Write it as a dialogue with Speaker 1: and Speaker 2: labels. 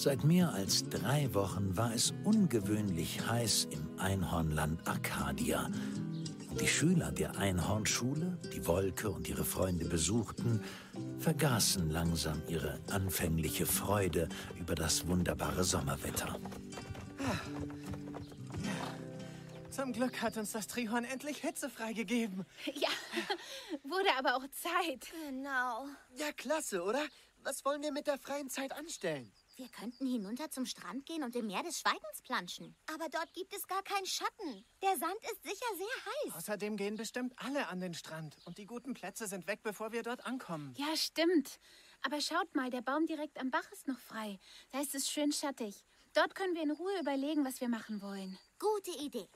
Speaker 1: Seit mehr als drei Wochen war es ungewöhnlich heiß im Einhornland Arcadia. Die Schüler der Einhornschule, die Wolke und ihre Freunde besuchten, vergaßen langsam ihre anfängliche Freude über das wunderbare Sommerwetter.
Speaker 2: Zum Glück hat uns das Trihorn endlich Hitze freigegeben.
Speaker 3: Ja, wurde aber auch Zeit.
Speaker 4: Genau.
Speaker 5: Ja, klasse, oder? Was wollen wir mit der freien Zeit anstellen?
Speaker 4: Wir könnten hinunter zum Strand gehen und im Meer des Schweigens planschen. Aber dort gibt es gar keinen Schatten. Der Sand ist sicher sehr heiß.
Speaker 2: Außerdem gehen bestimmt alle an den Strand. Und die guten Plätze sind weg, bevor wir dort ankommen.
Speaker 3: Ja, stimmt. Aber schaut mal, der Baum direkt am Bach ist noch frei. Da ist es schön schattig. Dort können wir in Ruhe überlegen, was wir machen wollen.
Speaker 4: Gute Idee.